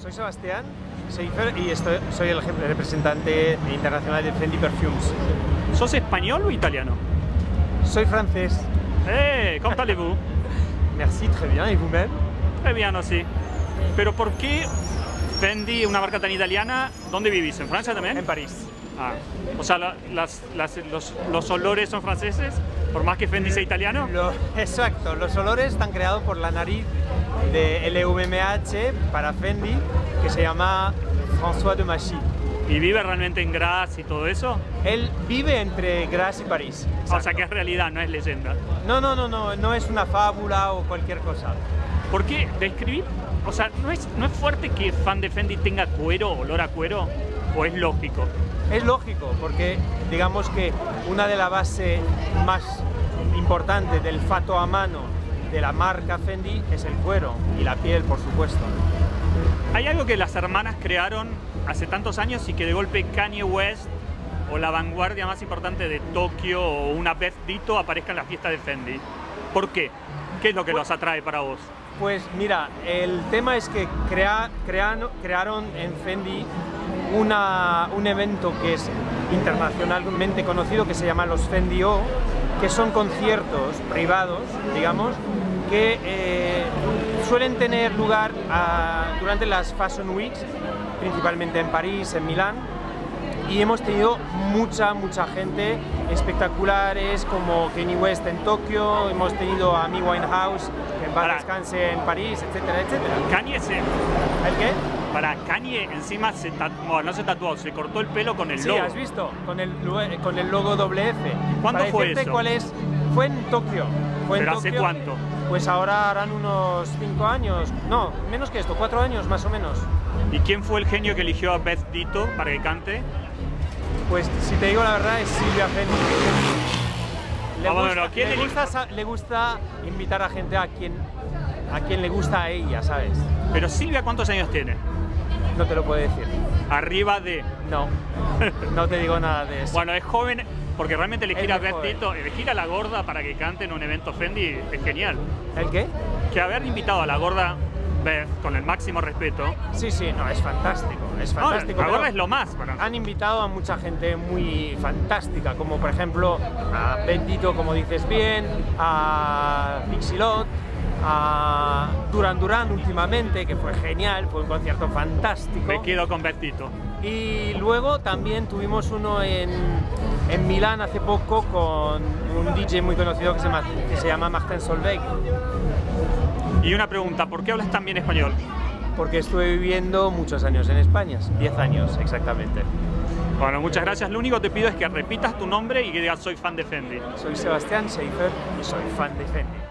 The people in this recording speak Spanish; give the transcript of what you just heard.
Soy Sebastián Seifer y estoy, soy el representante internacional de Fendi Perfumes. ¿Sos español o italiano? Soy francés. Eh, ¿cómo allez-vous? Merci, très bien. ¿Y vous-même? Très bien aussi. Pero ¿por qué Fendi, una marca tan italiana, dónde vivís? ¿En Francia también? En París. Ah, o sea, la- las- las- los, los olores son franceses, por más que Fendi sea italiano. Lo- exacto, los olores están creados por la nariz de LVMH para Fendi, que se llama François de Machy. ¿Y vive realmente en Grasse y todo eso? Él vive entre Grasse y París. O sea, que es realidad, no es leyenda. No, no, no, no, no es una fábula o cualquier cosa. ¿Por qué describir? O sea, ¿no es, ¿no es fuerte que fan de Fendi tenga cuero, olor a cuero? ¿O es lógico? Es lógico, porque digamos que una de las bases más importantes del fato a mano de la marca Fendi es el cuero y la piel, por supuesto. Hay algo que las hermanas crearon hace tantos años y que de golpe Kanye West o la vanguardia más importante de Tokio o una Beth Dito aparezca en la fiesta de Fendi. ¿Por qué? ¿Qué es lo que los atrae para vos? Pues mira, el tema es que crea- crean- crearon en Fendi una- un evento que es internacionalmente conocido que se llama los Fendi O, que son conciertos privados, digamos, que eh, suelen tener lugar ah, durante las Fashion Weeks, principalmente en París, en Milán, y hemos tenido mucha, mucha gente espectaculares como Kanye West en Tokio, hemos tenido a Amy Winehouse, en Para. descanse en París, etcétera, etcétera. Kanye se... ¿El qué? Para Kanye encima se tatuó, no se tatuó, se cortó el pelo con el Sí, logo. has visto, con el, lue- con el logo doble F. ¿Cuándo Para fue eso? cuál es, fue en Tokio. Fue en ¿Pero hace Tokio. cuánto? Pues ahora harán unos 5 años, no, menos que esto, 4 años más o menos. ¿Y quién fue el genio que eligió a Beth Dito para que cante? Pues si te digo la verdad es Silvia Fendi. Le Ah, bueno, gusta, ¿quién le gusta le invitar a gente a quien, a quien le gusta a ella, ¿sabes? Pero Silvia, ¿cuántos años tiene? No te lo puedo decir. Arriba de... No, no te digo nada de eso. Bueno, es joven, porque realmente elegir a. Dito, elegir a la gorda para que cante en un evento Fendi es genial. ¿El qué? Que haber invitado a la gorda Con el máximo respeto, Sí, sí, no, es fantástico, es fantástico. gorda es lo más. Han invitado a mucha gente muy fantástica, como por ejemplo a Bendito, como dices bien, a Pixilot, a Duran Duran últimamente, que fue genial, fue un concierto fantástico. me quedo con Beth Dito. Y luego también tuvimos uno en, en Milán hace poco con un DJ muy conocido que se llama, que se llama Martin Solveig, Y una pregunta, ¿por qué hablas tan bien español? porque estuve viviendo muchos años en España, 10 años exactamente. Bueno, muchas gracias. Lo único que te pido es que repitas tu nombre y que digas soy fan de Fendi. Soy Sebastián Seifer y soy fan de Fendi.